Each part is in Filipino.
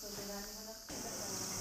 So, dinami mo na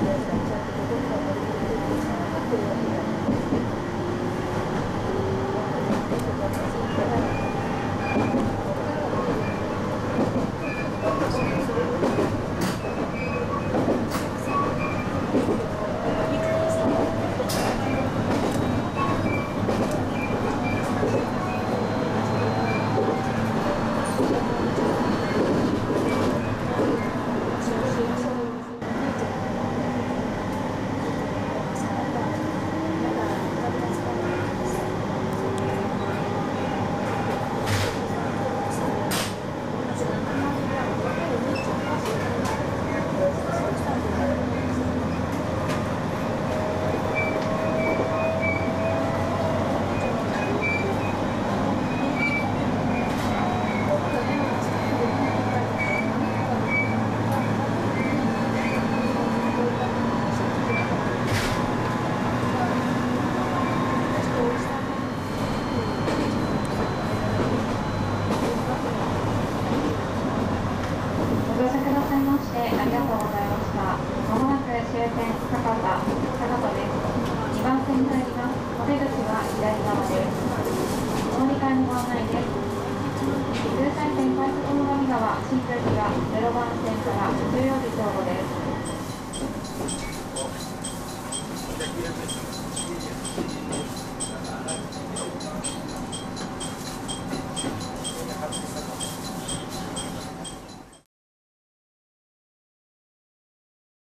Thank you. 大家好。